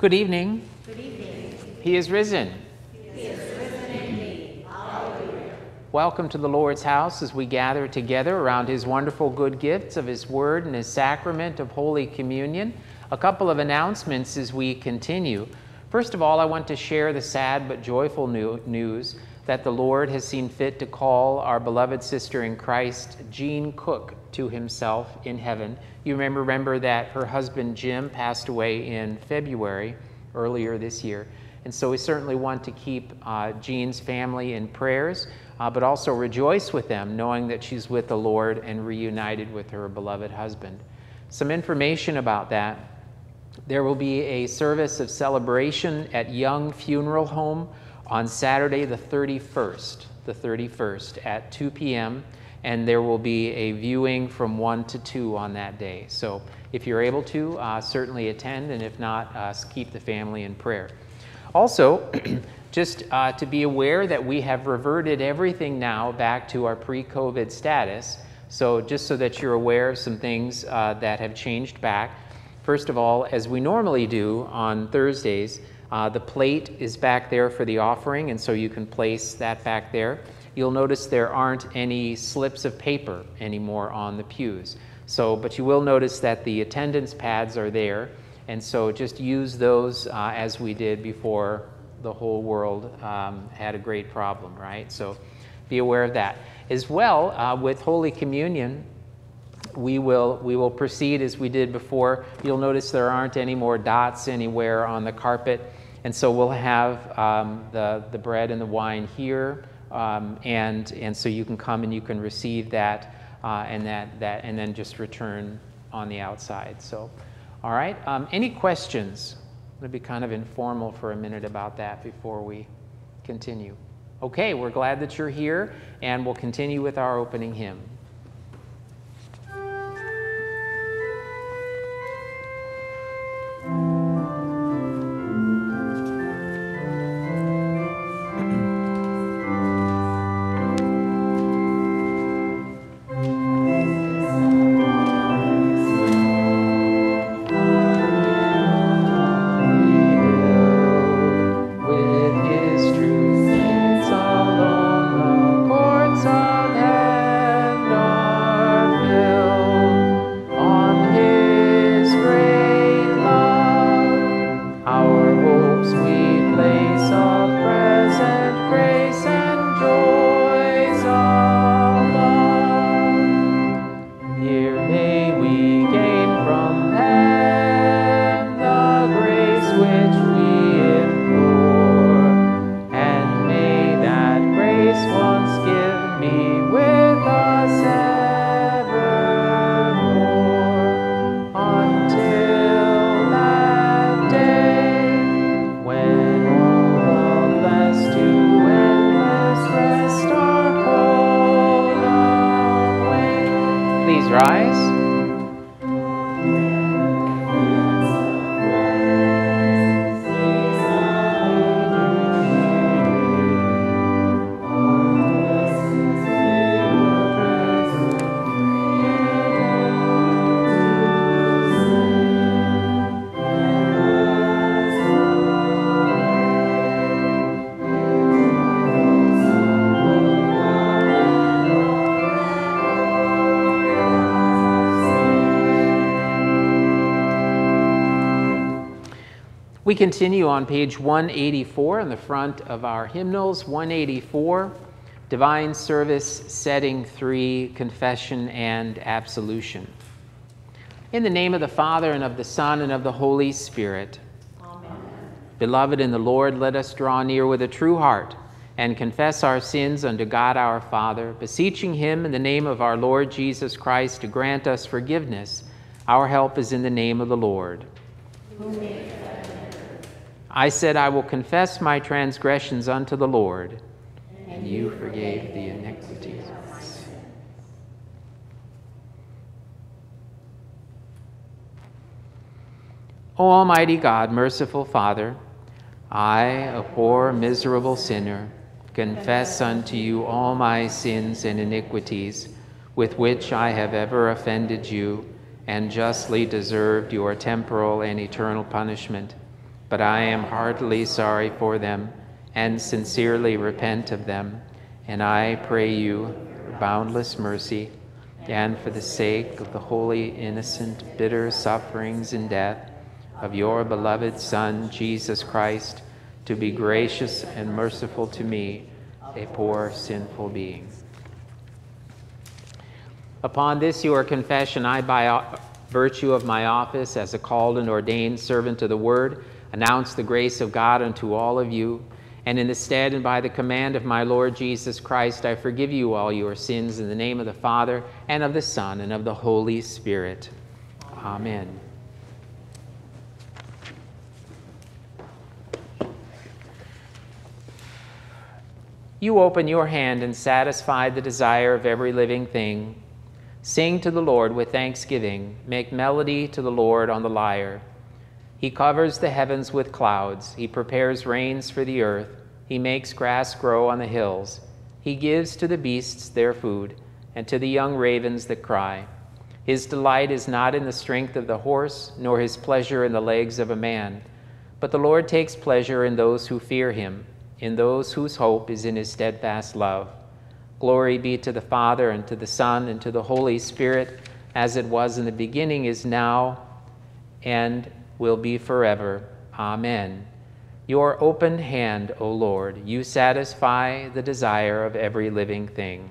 Good evening. Good evening. He is risen. He is risen indeed. Hallelujah. Welcome to the Lord's house as we gather together around his wonderful good gifts of his word and his sacrament of Holy Communion. A couple of announcements as we continue. First of all, I want to share the sad but joyful news that the Lord has seen fit to call our beloved sister in Christ, Jean Cook, to himself in heaven. You remember, remember that her husband Jim passed away in February earlier this year. And so we certainly want to keep uh, Jean's family in prayers, uh, but also rejoice with them, knowing that she's with the Lord and reunited with her beloved husband. Some information about that. There will be a service of celebration at Young Funeral Home on Saturday, the 31st, the 31st at 2 p.m., and there will be a viewing from 1 to 2 on that day. So if you're able to, uh, certainly attend, and if not, uh, keep the family in prayer. Also, just uh, to be aware that we have reverted everything now back to our pre COVID status. So, just so that you're aware of some things uh, that have changed back. First of all, as we normally do on Thursdays, uh, the plate is back there for the offering, and so you can place that back there. You'll notice there aren't any slips of paper anymore on the pews. So, but you will notice that the attendance pads are there, and so just use those uh, as we did before the whole world um, had a great problem, right? So be aware of that. As well, uh, with Holy Communion, we will, we will proceed as we did before. You'll notice there aren't any more dots anywhere on the carpet. And so we'll have um, the, the bread and the wine here. Um, and, and so you can come and you can receive that, uh, and, that, that, and then just return on the outside. So, all right. Um, any questions? I'm going to be kind of informal for a minute about that before we continue. Okay, we're glad that you're here, and we'll continue with our opening hymn. We continue on page 184 in the front of our hymnals, 184, Divine Service, Setting 3, Confession and Absolution. In the name of the Father, and of the Son, and of the Holy Spirit. Amen. Beloved in the Lord, let us draw near with a true heart and confess our sins unto God our Father, beseeching Him in the name of our Lord Jesus Christ to grant us forgiveness. Our help is in the name of the Lord. I said, I will confess my transgressions unto the Lord, and you forgave the iniquities of my sin. O Almighty God, merciful Father, I, a poor, miserable sinner, confess unto you all my sins and iniquities with which I have ever offended you, and justly deserved your temporal and eternal punishment. But I am heartily sorry for them and sincerely repent of them. And I pray you, boundless mercy, and for the sake of the holy, innocent, bitter sufferings and death of your beloved Son, Jesus Christ, to be gracious and merciful to me, a poor, sinful being. Upon this your confession, I, by virtue of my office as a called and ordained servant of the word, announce the grace of God unto all of you. And in the stead and by the command of my Lord Jesus Christ, I forgive you all your sins in the name of the Father, and of the Son, and of the Holy Spirit. Amen. You open your hand and satisfy the desire of every living thing Sing to the Lord with thanksgiving. Make melody to the Lord on the lyre. He covers the heavens with clouds. He prepares rains for the earth. He makes grass grow on the hills. He gives to the beasts their food, and to the young ravens that cry. His delight is not in the strength of the horse, nor his pleasure in the legs of a man. But the Lord takes pleasure in those who fear him, in those whose hope is in his steadfast love. Glory be to the Father, and to the Son, and to the Holy Spirit, as it was in the beginning, is now, and will be forever. Amen. Your open hand, O Lord, you satisfy the desire of every living thing.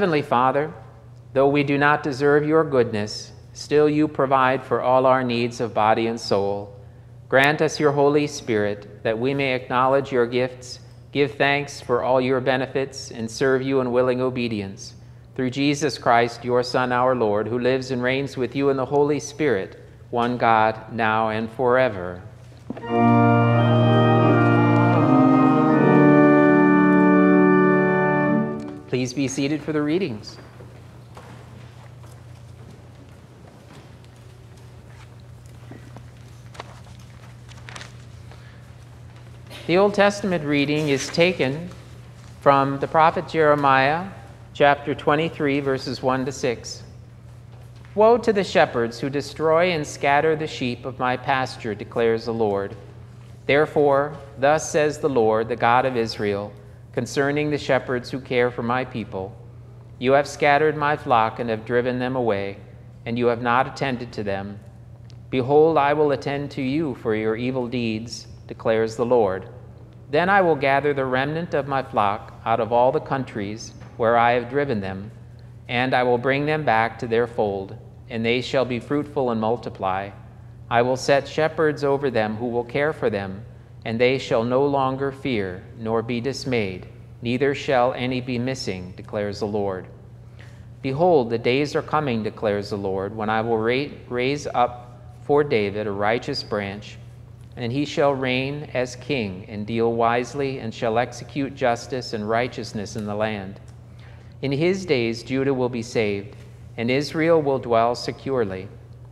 Heavenly Father, though we do not deserve your goodness, still you provide for all our needs of body and soul. Grant us your Holy Spirit that we may acknowledge your gifts, give thanks for all your benefits, and serve you in willing obedience. Through Jesus Christ, your Son, our Lord, who lives and reigns with you in the Holy Spirit, one God, now and forever. Please be seated for the readings. The Old Testament reading is taken from the prophet Jeremiah, chapter 23, verses 1 to 6. Woe to the shepherds who destroy and scatter the sheep of my pasture, declares the Lord. Therefore, thus says the Lord, the God of Israel, concerning the shepherds who care for my people You have scattered my flock and have driven them away, and you have not attended to them. Behold, I will attend to you for your evil deeds, declares the Lord. Then I will gather the remnant of my flock out of all the countries where I have driven them, and I will bring them back to their fold, and they shall be fruitful and multiply. I will set shepherds over them who will care for them, and they shall no longer fear, nor be dismayed, neither shall any be missing, declares the Lord. Behold, the days are coming, declares the Lord, when I will raise up for David a righteous branch and he shall reign as king and deal wisely and shall execute justice and righteousness in the land. In his days Judah will be saved, and Israel will dwell securely.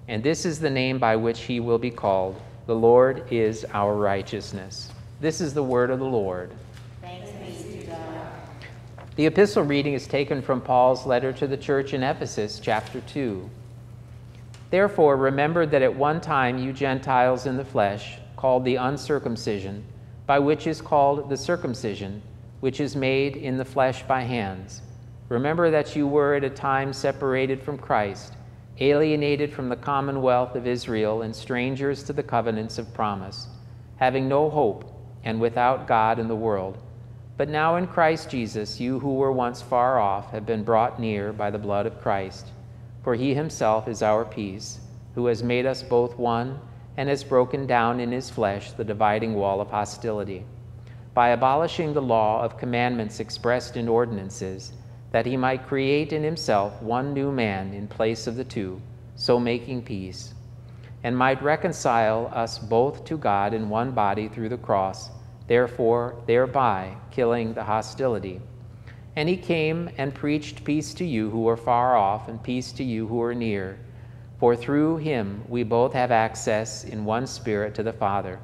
And this is the name by which he will be called The Lord is our righteousness. This is the word of the Lord. Thanks be to God. The epistle reading is taken from Paul's letter to the church in Ephesus, chapter 2. Therefore, remember that at one time you Gentiles in the flesh, called the uncircumcision, by which is called the circumcision, which is made in the flesh by hands. Remember that you were at a time separated from Christ, alienated from the commonwealth of Israel, and strangers to the covenants of promise, having no hope and without God in the world. But now in Christ Jesus, you who were once far off have been brought near by the blood of Christ. For he himself is our peace, who has made us both one and has broken down in his flesh the dividing wall of hostility, by abolishing the law of commandments expressed in ordinances, that he might create in himself one new man in place of the two, so making peace, and might reconcile us both to God in one body through the cross, therefore, thereby killing the hostility. And he came and preached peace to you who are far off, and peace to you who are near. For through him we both have access in one spirit to the Father.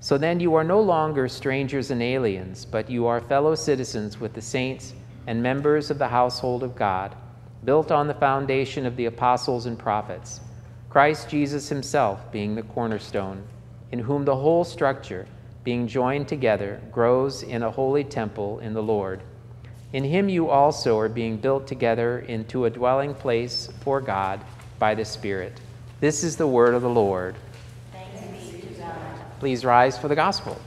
So then you are no longer strangers and aliens, but you are fellow citizens with the saints and members of the household of God, built on the foundation of the apostles and prophets, Christ Jesus himself being the cornerstone, in whom the whole structure, being joined together, grows in a holy temple in the Lord. In him you also are being built together into a dwelling place for God by the Spirit. This is the word of the Lord. Thanks be to God. Please rise for the gospel.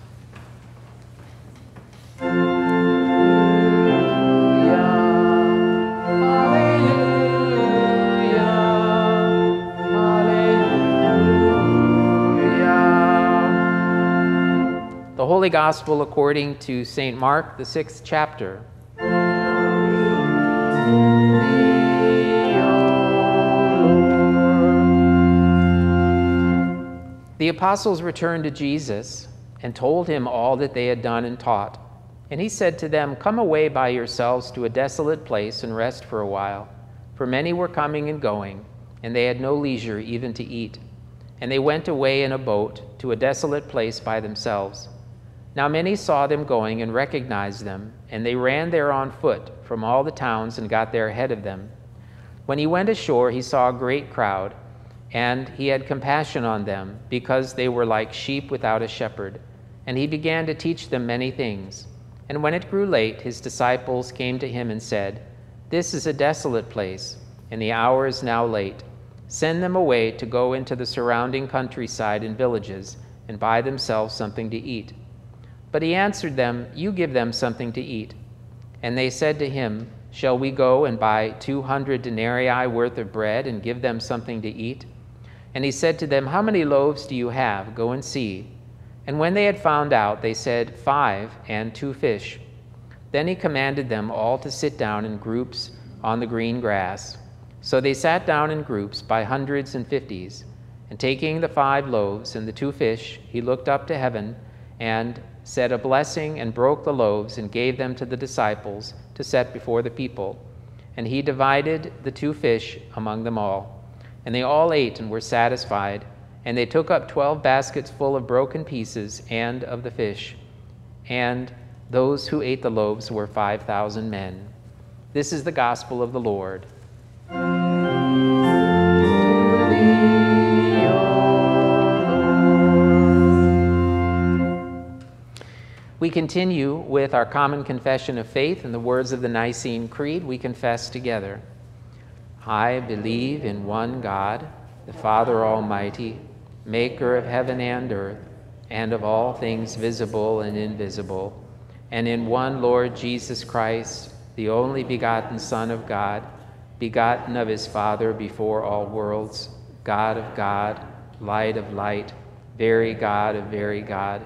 Holy Gospel according to St. Mark, the sixth chapter. The apostles returned to Jesus and told him all that they had done and taught. And he said to them, Come away by yourselves to a desolate place and rest for a while. For many were coming and going, and they had no leisure even to eat. And they went away in a boat to a desolate place by themselves. Now many saw them going and recognized them, and they ran there on foot from all the towns and got there ahead of them. When he went ashore, he saw a great crowd and he had compassion on them, because they were like sheep without a shepherd. And he began to teach them many things. And when it grew late, his disciples came to him and said, This is a desolate place, and the hour is now late. Send them away to go into the surrounding countryside and villages, and buy themselves something to eat. But he answered them, You give them something to eat. And they said to him, Shall we go and buy two hundred denarii worth of bread and give them something to eat? And he said to them, How many loaves do you have? Go and see. And when they had found out, they said, Five and two fish. Then he commanded them all to sit down in groups on the green grass. So they sat down in groups by hundreds and fifties. And taking the five loaves and the two fish, he looked up to heaven and said a blessing and broke the loaves and gave them to the disciples to set before the people. And he divided the two fish among them all. And they all ate and were satisfied. And they took up twelve baskets full of broken pieces and of the fish. And those who ate the loaves were 5,000 men. This is the gospel of the Lord. We continue with our common confession of faith in the words of the Nicene Creed. We confess together I believe in one God, the Father Almighty, maker of heaven and earth, and of all things visible and invisible, and in one Lord Jesus Christ, the only begotten Son of God, begotten of his Father before all worlds, God of God, light of light, very God of very God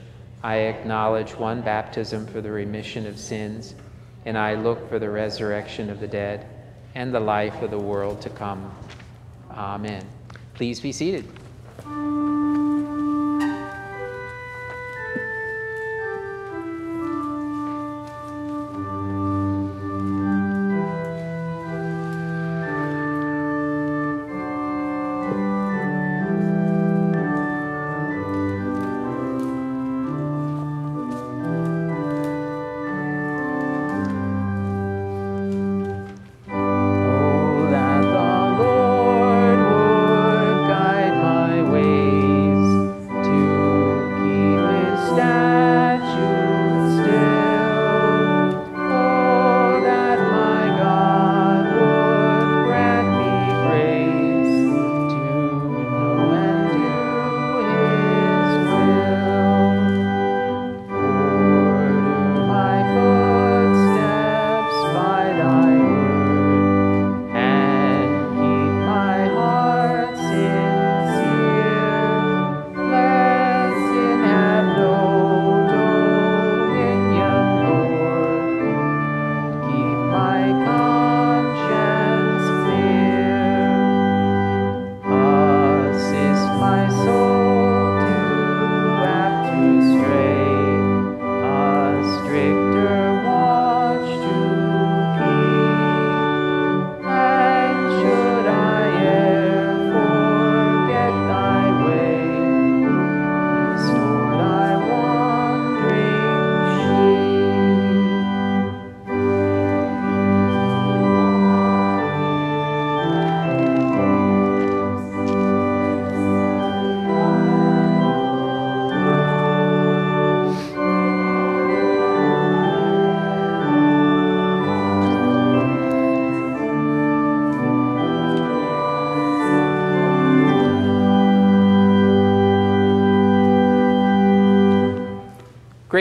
I acknowledge one baptism for the remission of sins, and I look for the resurrection of the dead and the life of the world to come. Amen. Please be seated.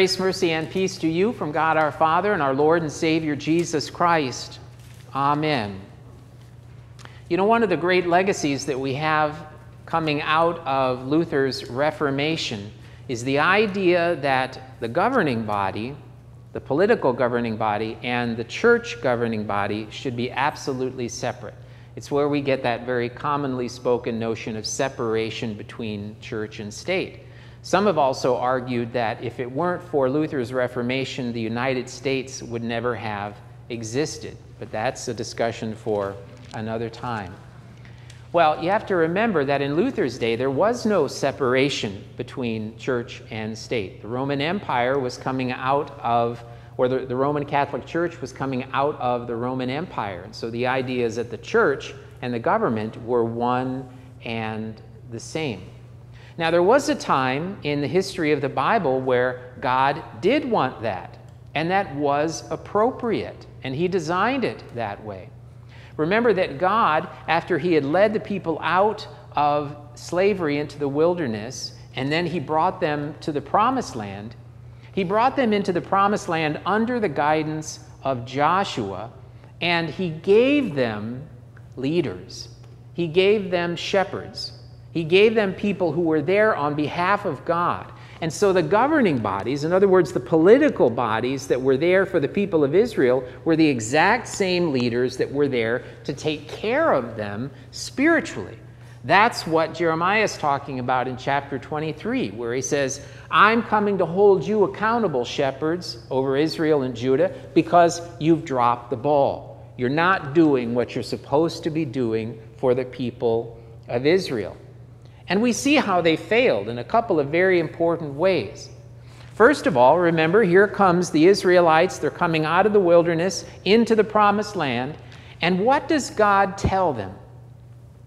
Grace, mercy, and peace to you from God our Father and our Lord and Savior Jesus Christ. Amen. You know, one of the great legacies that we have coming out of Luther's Reformation is the idea that the governing body, the political governing body, and the church governing body should be absolutely separate. It's where we get that very commonly spoken notion of separation between church and state. Some have also argued that if it weren't for Luther's Reformation, the United States would never have existed. But that's a discussion for another time. Well, you have to remember that in Luther's day, there was no separation between church and state. The Roman Empire was coming out of, or the, the, Roman Catholic Church was coming out of the Roman Empire. And so the idea is that the church and the government were one and the same. Now, there was a time in the history of the Bible where God did want that, and that was appropriate, and He designed it that way. Remember that God, after He had led the people out of slavery into the wilderness, and then He brought them to the promised land, He brought them into the promised land under the guidance of Joshua, and He gave them leaders, He gave them shepherds. He gave them people who were there on behalf of God. And so the governing bodies, in other words, the political bodies that were there for the people of Israel, were the exact same leaders that were there to take care of them spiritually. That's what Jeremiah is talking about in chapter 23, where he says, I'm coming to hold you accountable, shepherds over Israel and Judah, because you've dropped the ball. You're not doing what you're supposed to be doing for the people of Israel. And we see how they failed in a couple of very important ways. First of all, remember, here comes the Israelites. They're coming out of the wilderness into the promised land. And what does God tell them?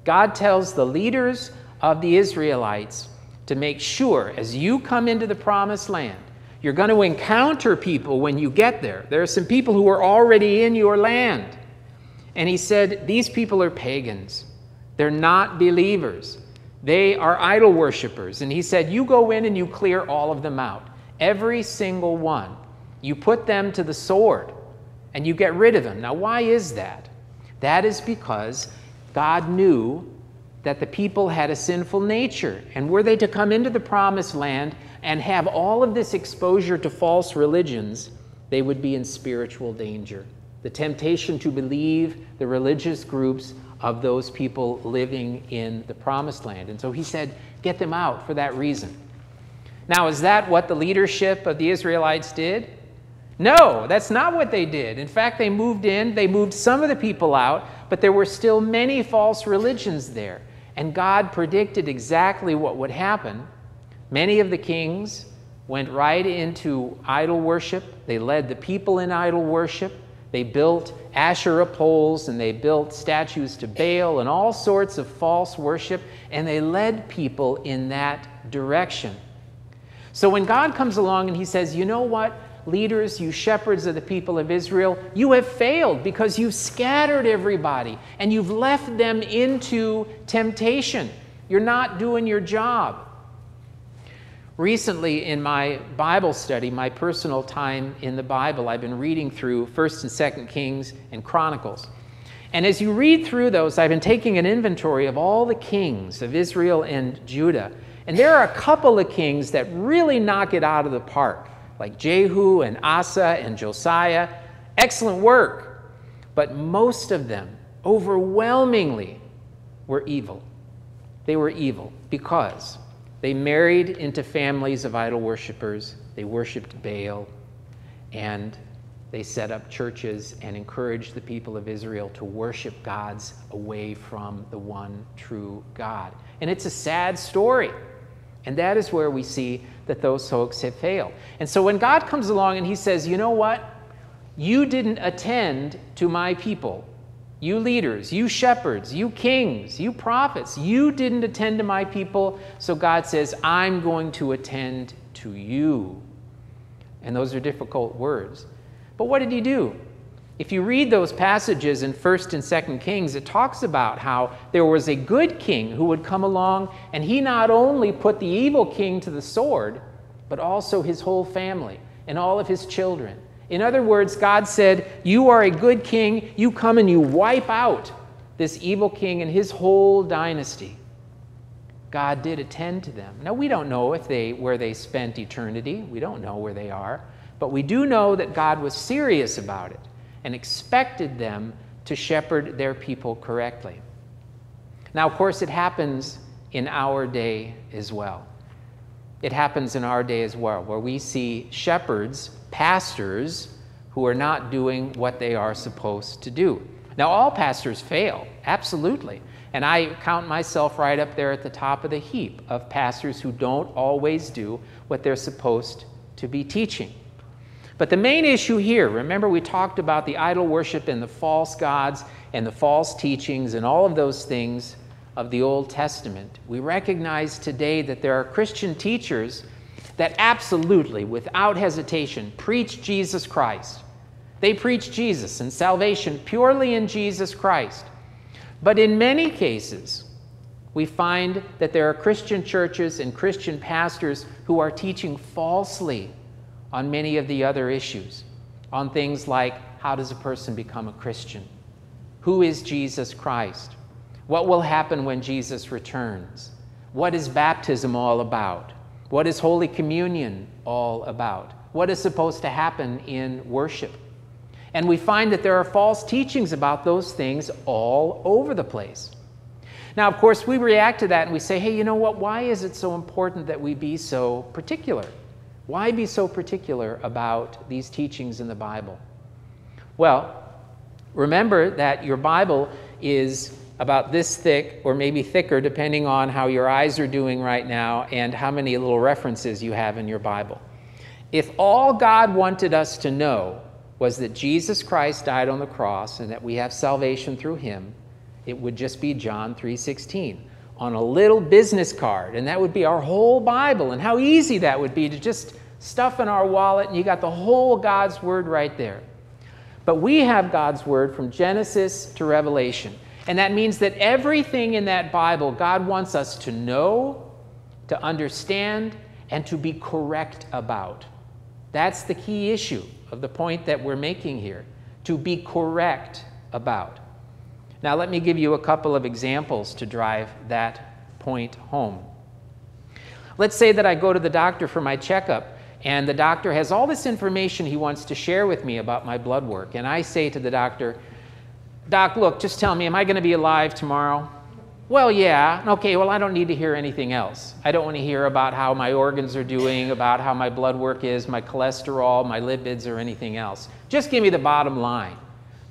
God tells the leaders of the Israelites to make sure as you come into the promised land, you're going to encounter people when you get there. There are some people who are already in your land. And he said, These people are pagans, they're not believers. They are idol worshippers. And he said, You go in and you clear all of them out, every single one. You put them to the sword and you get rid of them. Now, why is that? That is because God knew that the people had a sinful nature. And were they to come into the promised land and have all of this exposure to false religions, they would be in spiritual danger. The temptation to believe the religious groups of those people living in the promised land. And so he said, get them out for that reason. Now, is that what the leadership of the Israelites did? No, that's not what they did. In fact, they moved in, they moved some of the people out, but there were still many false religions there. And God predicted exactly what would happen. Many of the kings went right into idol worship, they led the people in idol worship. They built Asherah poles and they built statues to Baal and all sorts of false worship, and they led people in that direction. So when God comes along and he says, You know what, leaders, you shepherds of the people of Israel, you have failed because you've scattered everybody and you've left them into temptation. You're not doing your job. Recently, in my Bible study, my personal time in the Bible, I've been reading through 1st and 2nd Kings and Chronicles. And as you read through those, I've been taking an inventory of all the kings of Israel and Judah. And there are a couple of kings that really knock it out of the park, like Jehu and Asa and Josiah. Excellent work. But most of them, overwhelmingly, were evil. They were evil because they married into families of idol worshippers. They worshiped Baal. And they set up churches and encouraged the people of Israel to worship gods away from the one true God. And it's a sad story. And that is where we see that those folks have failed. And so when God comes along and he says, you know what? You didn't attend to my people you leaders, you shepherds, you kings, you prophets, you didn't attend to my people, so God says, I'm going to attend to you. And those are difficult words. But what did he do? If you read those passages in 1st and 2nd Kings, it talks about how there was a good king who would come along, and he not only put the evil king to the sword, but also his whole family and all of his children in other words, God said, You are a good king. You come and you wipe out this evil king and his whole dynasty. God did attend to them. Now, we don't know if they, where they spent eternity. We don't know where they are. But we do know that God was serious about it and expected them to shepherd their people correctly. Now, of course, it happens in our day as well. It happens in our day as well, where we see shepherds, pastors, who are not doing what they are supposed to do. Now, all pastors fail, absolutely. And I count myself right up there at the top of the heap of pastors who don't always do what they're supposed to be teaching. But the main issue here, remember we talked about the idol worship and the false gods and the false teachings and all of those things of the Old Testament. We recognize today that there are Christian teachers that absolutely, without hesitation, preach Jesus Christ. They preach Jesus and salvation purely in Jesus Christ. But in many cases, we find that there are Christian churches and Christian pastors who are teaching falsely on many of the other issues, on things like how does a person become a Christian? Who is Jesus Christ? What will happen when Jesus returns? What is baptism all about? What is Holy Communion all about? What is supposed to happen in worship? And we find that there are false teachings about those things all over the place. Now, of course, we react to that and we say, hey, you know what? Why is it so important that we be so particular? Why be so particular about these teachings in the Bible? Well, remember that your Bible is about this thick or maybe thicker, depending on how your eyes are doing right now and how many little references you have in your Bible. If all God wanted us to know was that Jesus Christ died on the cross and that we have salvation through him, it would just be John 3:16 on a little business card, and that would be our whole Bible. And how easy that would be to just stuff in our wallet, and you got the whole God's Word right there. But we have God's Word from Genesis to Revelation. And that means that everything in that Bible, God wants us to know, to understand, and to be correct about. That's the key issue of the point that we're making here to be correct about. Now, let me give you a couple of examples to drive that point home. Let's say that I go to the doctor for my checkup, and the doctor has all this information he wants to share with me about my blood work. And I say to the doctor, Doc, look, just tell me, am I going to be alive tomorrow? Well, yeah. Okay, well, I don't need to hear anything else. I don't want to hear about how my organs are doing, about how my blood work is, my cholesterol, my lipids, or anything else. Just give me the bottom line.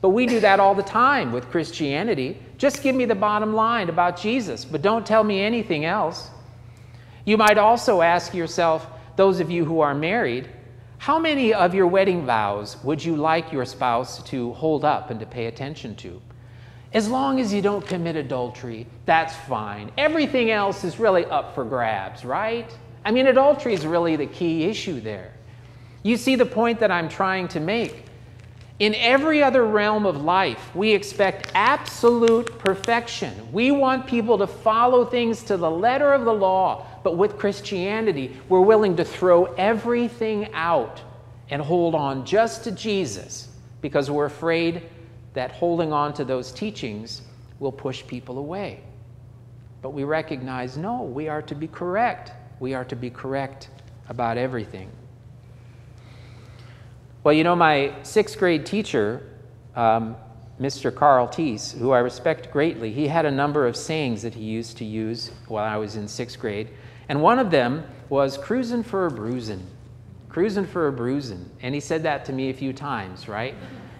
But we do that all the time with Christianity. Just give me the bottom line about Jesus, but don't tell me anything else. You might also ask yourself, those of you who are married, how many of your wedding vows would you like your spouse to hold up and to pay attention to? As long as you don't commit adultery, that's fine. Everything else is really up for grabs, right? I mean, adultery is really the key issue there. You see the point that I'm trying to make. In every other realm of life, we expect absolute perfection. We want people to follow things to the letter of the law. But with Christianity, we're willing to throw everything out and hold on just to Jesus because we're afraid that holding on to those teachings will push people away. But we recognize no, we are to be correct. We are to be correct about everything. Well, you know, my sixth grade teacher, um, Mr. Carl Teese, who I respect greatly, he had a number of sayings that he used to use while I was in sixth grade. And one of them was cruising for a bruising. Cruising for a bruising. And he said that to me a few times, right?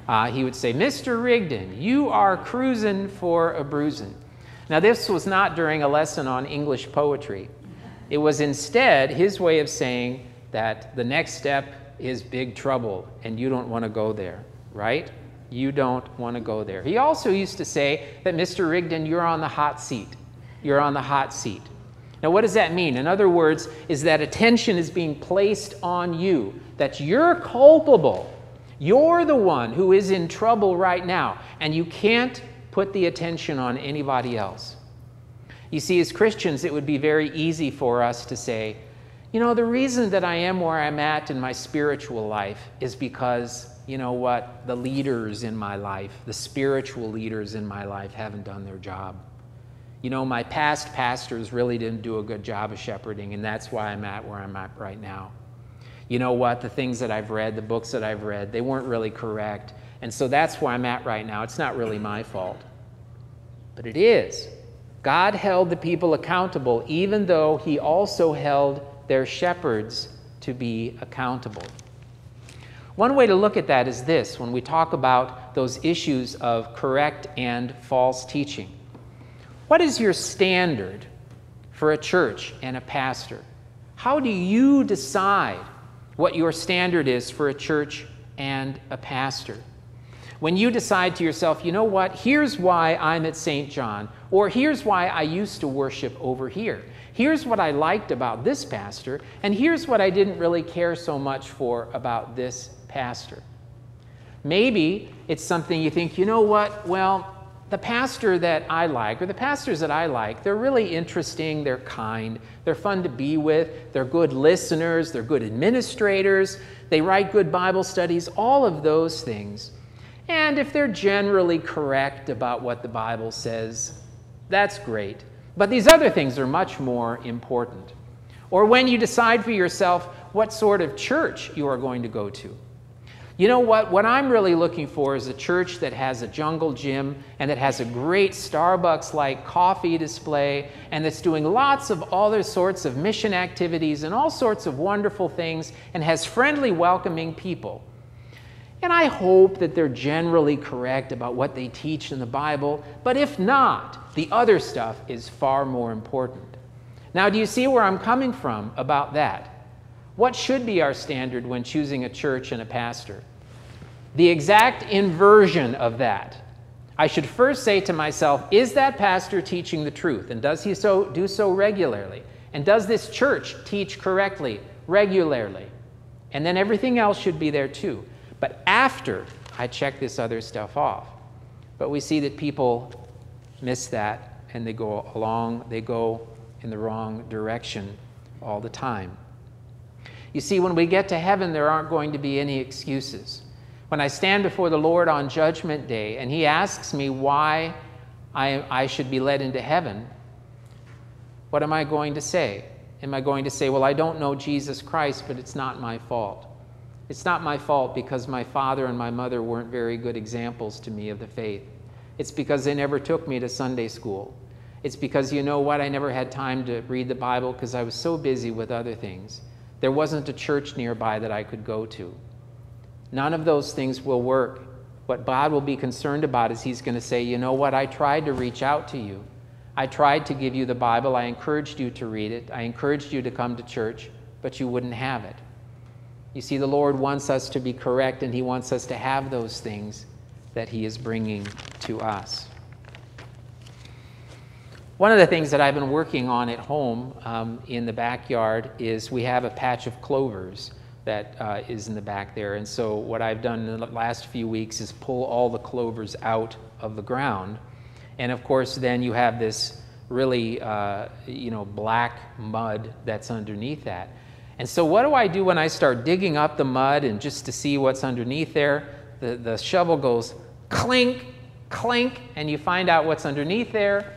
Uh, he would say, Mr. Rigdon, you are cruising for a bruising. Now, this was not during a lesson on English poetry. It was instead his way of saying that the next step is big trouble and you don't want to go there, right? You don't want to go there. He also used to say that, Mr. Rigdon, you're on the hot seat. You're on the hot seat. Now, what does that mean? In other words, is that attention is being placed on you, that you're culpable. You're the one who is in trouble right now, and you can't put the attention on anybody else. You see, as Christians, it would be very easy for us to say, you know, the reason that I am where I'm at in my spiritual life is because, you know what, the leaders in my life, the spiritual leaders in my life haven't done their job. You know, my past pastors really didn't do a good job of shepherding, and that's why I'm at where I'm at right now. You know what, the things that I've read, the books that I've read, they weren't really correct. And so that's where I'm at right now. It's not really my fault. But it is. God held the people accountable, even though He also held their shepherds to be accountable. One way to look at that is this when we talk about those issues of correct and false teaching. What is your standard for a church and a pastor? How do you decide what your standard is for a church and a pastor? When you decide to yourself, you know what, here's why I'm at St. John, or here's why I used to worship over here. Here's what I liked about this pastor, and here's what I didn't really care so much for about this pastor. Maybe it's something you think, you know what, well, the pastor that I like, or the pastors that I like, they're really interesting, they're kind, they're fun to be with, they're good listeners, they're good administrators, they write good Bible studies, all of those things. And if they're generally correct about what the Bible says, that's great. But these other things are much more important. Or when you decide for yourself what sort of church you are going to go to. You know what? What I'm really looking for is a church that has a jungle gym and that has a great Starbucks like coffee display and that's doing lots of other sorts of mission activities and all sorts of wonderful things and has friendly, welcoming people. And I hope that they're generally correct about what they teach in the Bible, but if not, the other stuff is far more important. Now, do you see where I'm coming from about that? What should be our standard when choosing a church and a pastor? The exact inversion of that. I should first say to myself, is that pastor teaching the truth? And does he so do so regularly? And does this church teach correctly, regularly? And then everything else should be there too. But after I check this other stuff off. But we see that people miss that and they go along, they go in the wrong direction all the time. You see, when we get to heaven, there aren't going to be any excuses. When I stand before the Lord on Judgment Day and He asks me why I, I should be led into heaven, what am I going to say? Am I going to say, Well, I don't know Jesus Christ, but it's not my fault? It's not my fault because my father and my mother weren't very good examples to me of the faith. It's because they never took me to Sunday school. It's because, you know what, I never had time to read the Bible because I was so busy with other things. There wasn't a church nearby that I could go to. None of those things will work. What God will be concerned about is He's going to say, You know what? I tried to reach out to you. I tried to give you the Bible. I encouraged you to read it. I encouraged you to come to church, but you wouldn't have it. You see, the Lord wants us to be correct, and He wants us to have those things that He is bringing to us. One of the things that I've been working on at home um, in the backyard is we have a patch of clovers that uh, is in the back there. And so, what I've done in the last few weeks is pull all the clovers out of the ground. And of course, then you have this really, uh, you know, black mud that's underneath that. And so, what do I do when I start digging up the mud and just to see what's underneath there? The, the shovel goes clink, clink, and you find out what's underneath there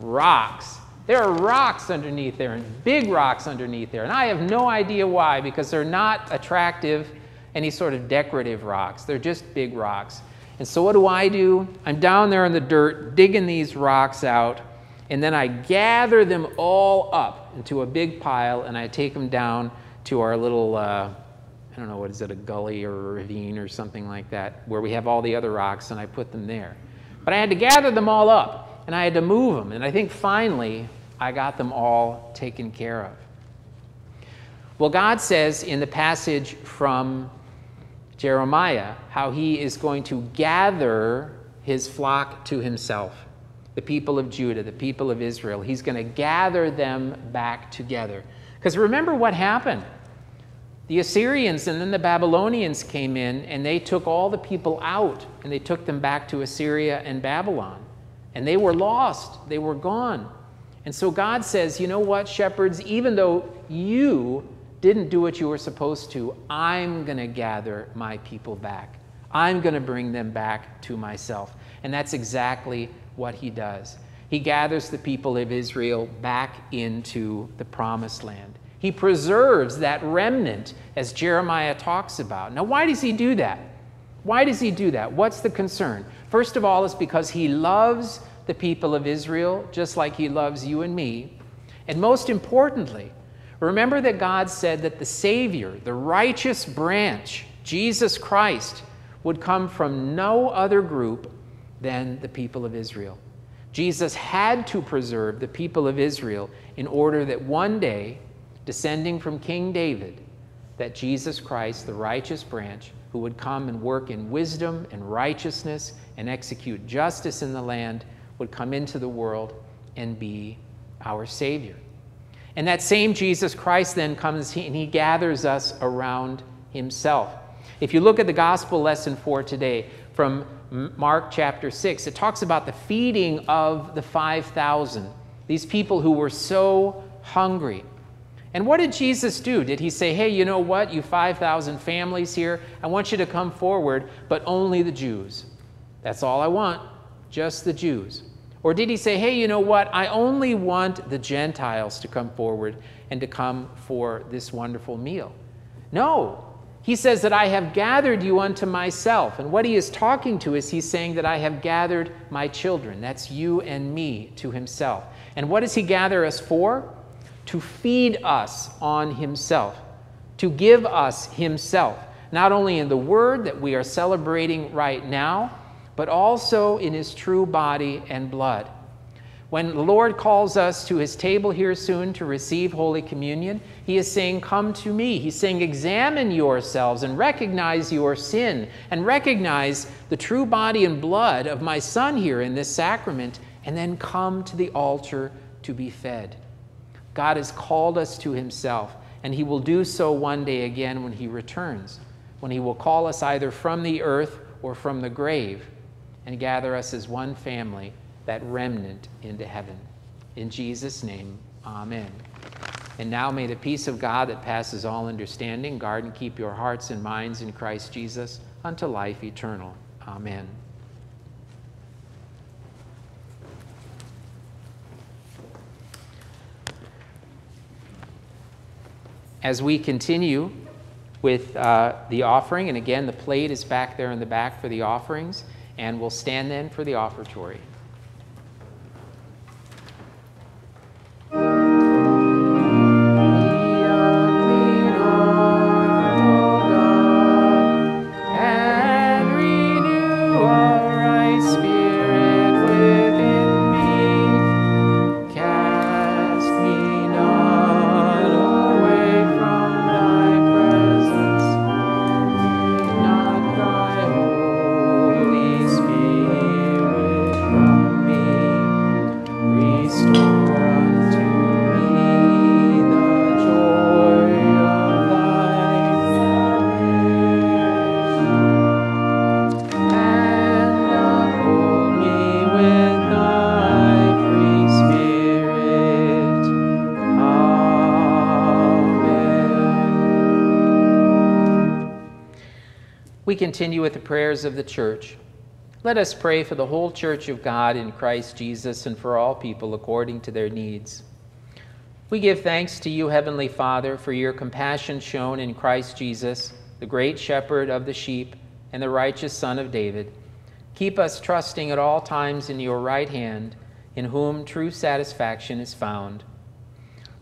rocks. There are rocks underneath there and big rocks underneath there. And I have no idea why because they're not attractive, any sort of decorative rocks. They're just big rocks. And so what do I do? I'm down there in the dirt digging these rocks out, and then I gather them all up into a big pile and I take them down to our little, uh, I don't know, what is it, a gully or a ravine or something like that, where we have all the other rocks and I put them there. But I had to gather them all up and I had to move them. And I think finally I got them all taken care of. Well, God says in the passage from Jeremiah how he is going to gather his flock to himself, the people of Judah, the people of Israel. He's going to gather them back together. Because remember what happened. The Assyrians and then the Babylonians came in and they took all the people out and they took them back to Assyria and Babylon. And they were lost, they were gone. And so God says, you know what, shepherds, even though you didn't do what you were supposed to, I'm going to gather my people back. I'm going to bring them back to myself. And that's exactly what he does. He gathers the people of Israel back into the promised land. He preserves that remnant as Jeremiah talks about. Now, why does he do that? Why does he do that? What's the concern? First of all, it's because he loves the people of Israel just like he loves you and me. And most importantly, Remember that God said that the Savior, the righteous branch, Jesus Christ, would come from no other group than the people of Israel. Jesus had to preserve the people of Israel in order that one day, descending from King David, that Jesus Christ, the righteous branch, who would come and work in wisdom and righteousness and execute justice in the land, would come into the world and be our Savior. And that same Jesus Christ then comes and he gathers us around himself. If you look at the gospel lesson for today from Mark chapter 6, it talks about the feeding of the 5,000, these people who were so hungry. And what did Jesus do? Did he say, hey, you know what, you 5,000 families here, I want you to come forward, but only the Jews? That's all I want, just the Jews. Or did he say, hey, you know what? I only want the Gentiles to come forward and to come for this wonderful meal? No. He says that I have gathered you unto myself. And what he is talking to is he's saying that I have gathered my children. That's you and me to himself. And what does he gather us for? To feed us on himself, to give us himself, not only in the word that we are celebrating right now but also in his true body and blood. When the Lord calls us to his table here soon to receive Holy Communion, he is saying, Come to me. He's saying, Examine yourselves and recognize your sin and recognize the true body and blood of my Son here in this sacrament, and then come to the altar to be fed. God has called us to himself, and he will do so one day again when he returns, when he will call us either from the earth or from the grave and gather us as one family, that remnant, into heaven. In Jesus' name, amen. And now may the peace of God that passes all understanding guard and keep your hearts and minds in Christ Jesus unto life eternal. Amen. As we continue with uh, the offering, and again, the plate is back there in the back for the offerings. And we'll stand then for the offertory. Continue with the prayers of the church. Let us pray for the whole church of God in Christ Jesus and for all people according to their needs. We give thanks to you, Heavenly Father, for your compassion shown in Christ Jesus, the great shepherd of the sheep and the righteous Son of David. Keep us trusting at all times in your right hand, in whom true satisfaction is found.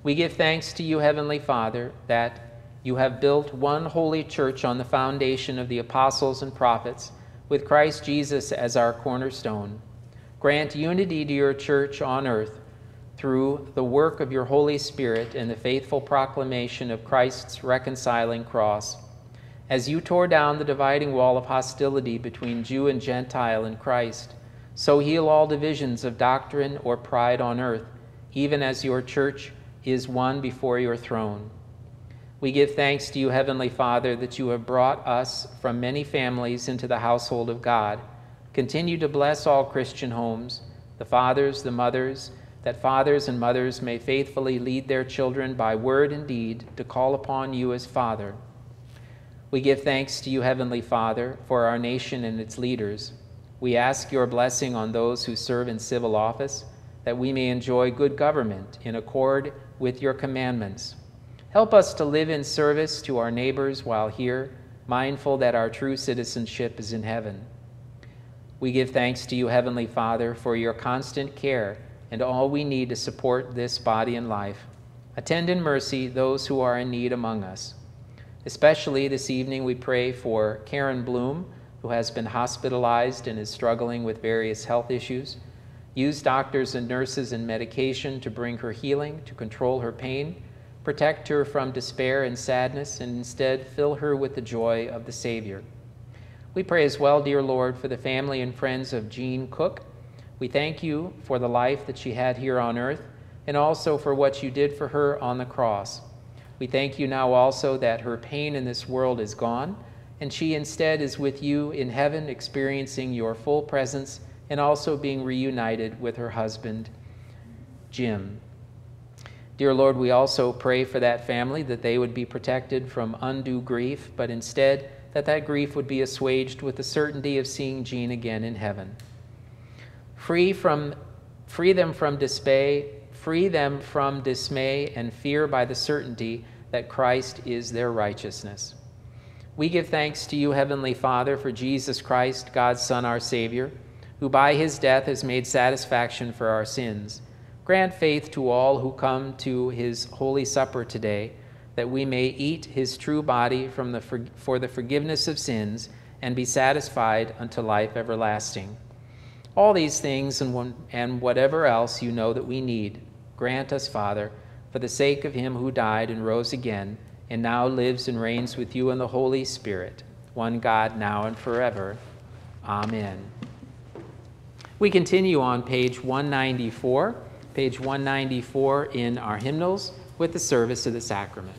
We give thanks to you, Heavenly Father, that you have built one holy church on the foundation of the apostles and prophets, with Christ Jesus as our cornerstone. Grant unity to your church on earth through the work of your Holy Spirit and the faithful proclamation of Christ's reconciling cross. As you tore down the dividing wall of hostility between Jew and Gentile in Christ, so heal all divisions of doctrine or pride on earth, even as your church is one before your throne. We give thanks to you, Heavenly Father, that you have brought us from many families into the household of God. Continue to bless all Christian homes, the fathers, the mothers, that fathers and mothers may faithfully lead their children by word and deed to call upon you as Father. We give thanks to you, Heavenly Father, for our nation and its leaders. We ask your blessing on those who serve in civil office, that we may enjoy good government in accord with your commandments. Help us to live in service to our neighbors while here, mindful that our true citizenship is in heaven. We give thanks to you, Heavenly Father, for your constant care and all we need to support this body and life. Attend in mercy those who are in need among us. Especially this evening, we pray for Karen Bloom, who has been hospitalized and is struggling with various health issues. Use doctors and nurses and medication to bring her healing, to control her pain, protect her from despair and sadness, and instead fill her with the joy of the Savior. We pray as well, dear Lord, for the family and friends of Jean Cook. We thank you for the life that she had here on earth and also for what you did for her on the cross. We thank you now also that her pain in this world is gone, and she instead is with you in heaven, experiencing your full presence and also being reunited with her husband, Jim. Dear Lord, we also pray for that family that they would be protected from undue grief, but instead that that grief would be assuaged with the certainty of seeing Jean again in heaven. Free from free them from dismay, free them from dismay and fear by the certainty that Christ is their righteousness. We give thanks to you, Heavenly Father, for Jesus Christ, God's Son, our Savior, who by his death has made satisfaction for our sins. Grant faith to all who come to his holy supper today, that we may eat his true body from the for, for the forgiveness of sins and be satisfied unto life everlasting. All these things and, one, and whatever else you know that we need Grant us, Father, for the sake of him who died and rose again, and now lives and reigns with you in the Holy Spirit, one God, now and forever. Amen. We continue on page 194, page 194 in our hymnals with the service of the sacrament.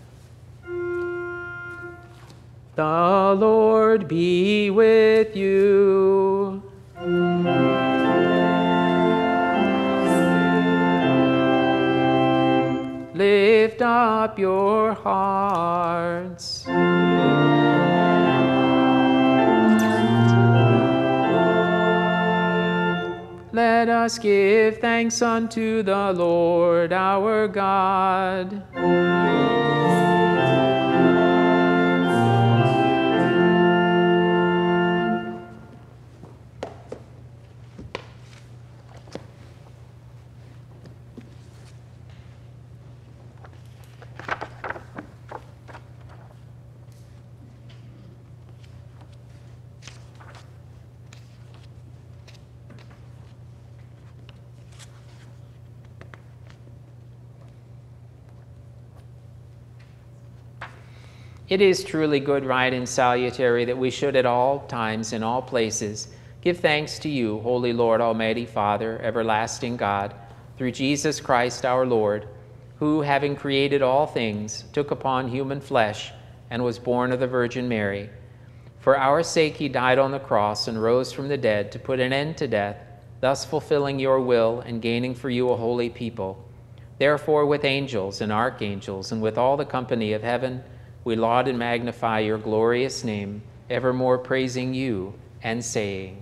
The Lord be with you. Lift up your hearts. Let us give thanks unto the Lord our God. It is truly good, right, and salutary that we should at all times, in all places, give thanks to you, Holy Lord, Almighty Father, everlasting God, through Jesus Christ our Lord, who, having created all things, took upon human flesh and was born of the Virgin Mary. For our sake he died on the cross and rose from the dead to put an end to death, thus fulfilling your will and gaining for you a holy people. Therefore, with angels and archangels and with all the company of heaven, we laud and magnify your glorious name, evermore praising you and saying,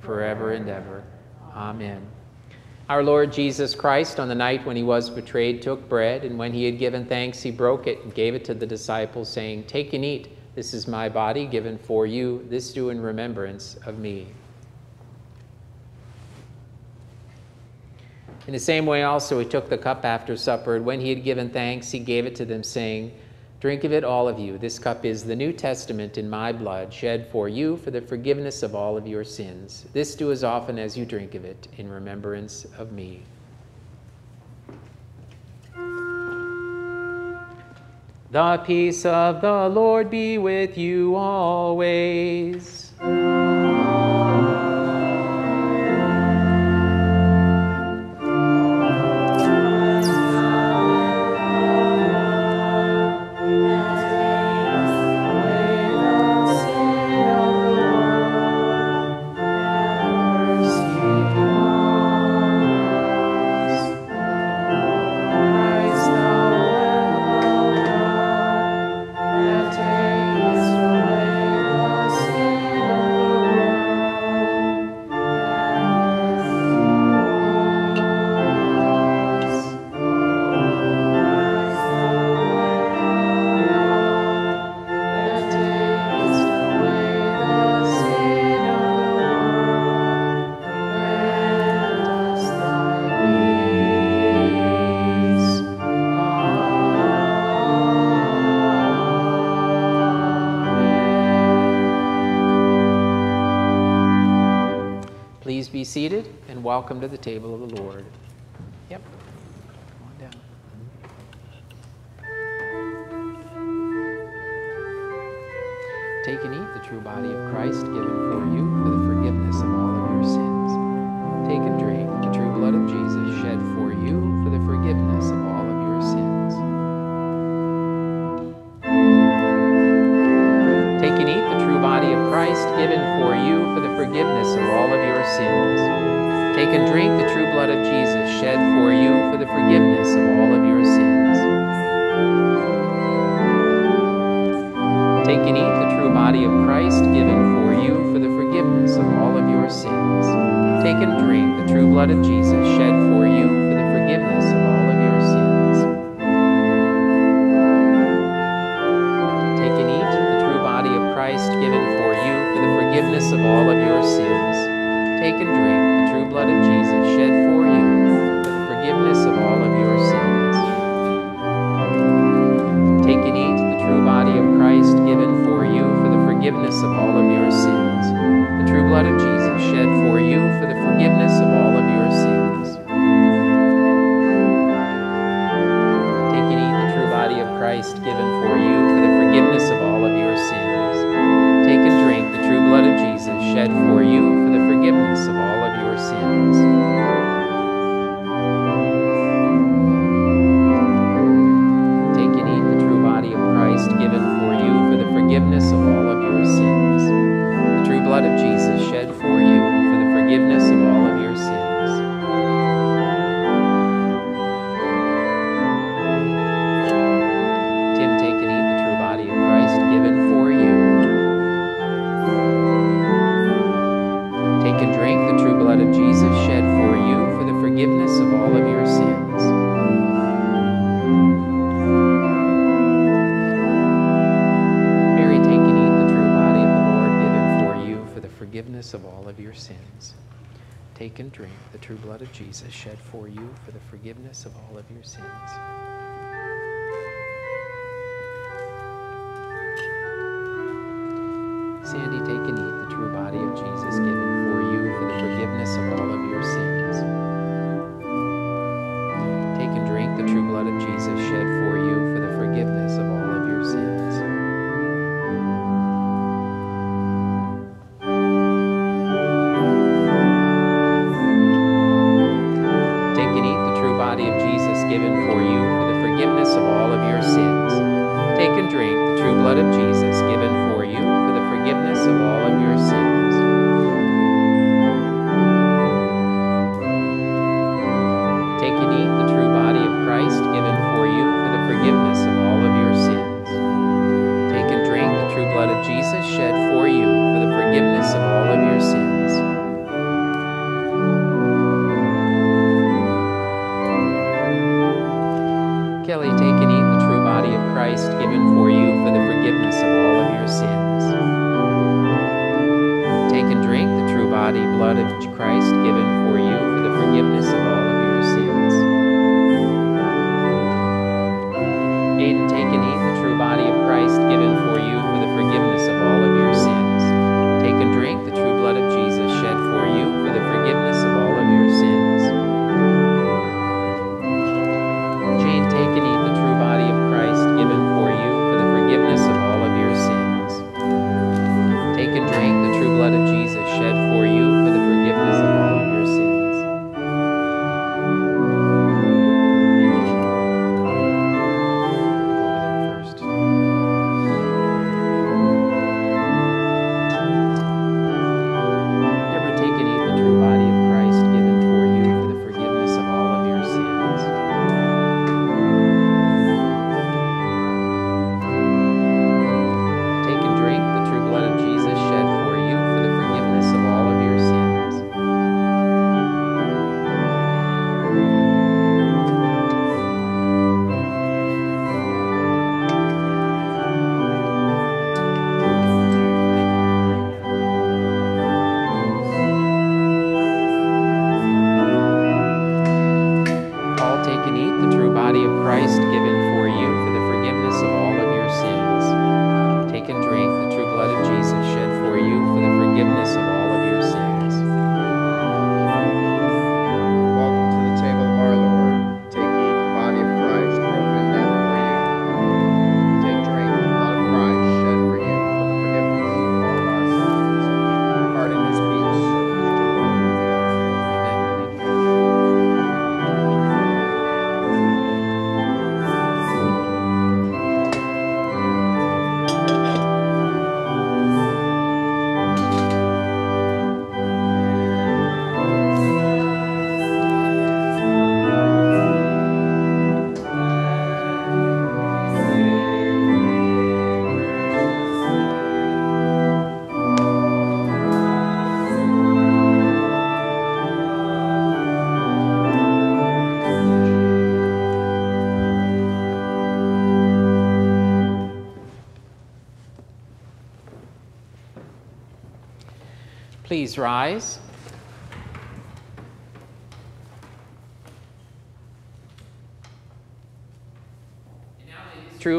forever and ever. Amen. Our Lord Jesus Christ, on the night when he was betrayed, took bread, and when he had given thanks, he broke it and gave it to the disciples, saying, Take and eat. This is my body given for you. This do in remembrance of me. In the same way, also, he took the cup after supper, and when he had given thanks, he gave it to them, saying, Drink of it, all of you. This cup is the New Testament in my blood, shed for you for the forgiveness of all of your sins. This do as often as you drink of it in remembrance of me. The peace of the Lord be with you always. Welcome to the table of the Lord. Yep. Come on down. Take and eat the true body of Christ given for you for the forgiveness of all of your sins. Take and drink the true blood of Jesus shed for you for the forgiveness of all of your sins. Take and eat the true body of Christ given for you for the forgiveness of all of your sins. Take and drink the true blood of Jesus shed for you for the forgiveness of all of your sins. Take and eat the true body of Christ given for you for the forgiveness of all of your sins. Take and drink the true blood of Jesus shed for you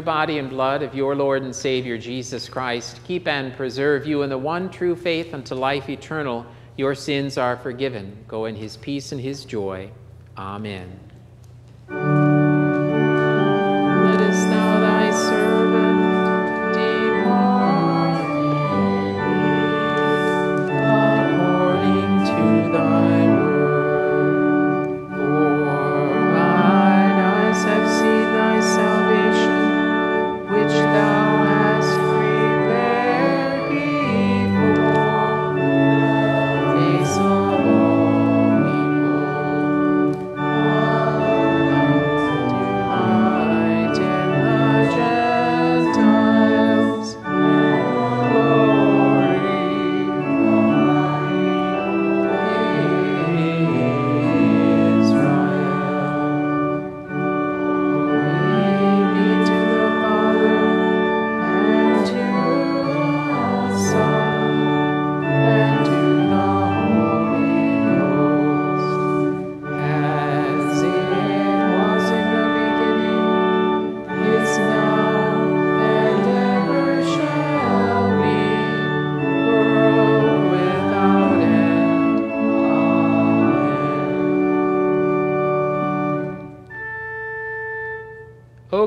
true body and blood of your Lord and Savior Jesus Christ, keep and preserve you in the one true faith unto life eternal. Your sins are forgiven. Go in his peace and his joy. Amen.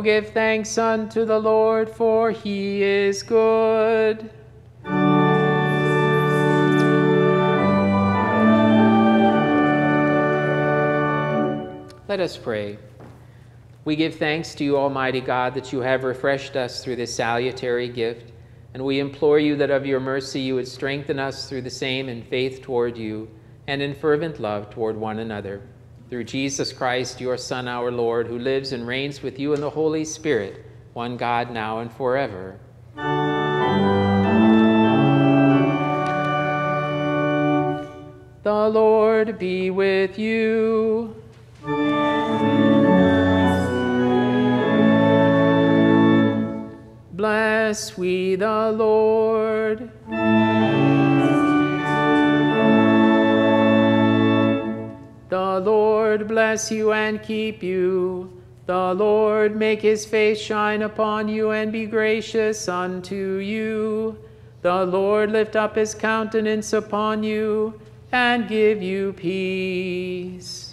give thanks unto the Lord, for he is good. Let us pray. We give thanks to you, Almighty God, that you have refreshed us through this salutary gift, and we implore you that of your mercy you would strengthen us through the same in faith toward you and in fervent love toward one another through Jesus Christ, your Son, our Lord, who lives and reigns with you in the Holy Spirit, one God, now and forever. The Lord be with you. Bless we the Lord. Bless you and keep you. The Lord make his face shine upon you and be gracious unto you. The Lord lift up his countenance upon you and give you peace.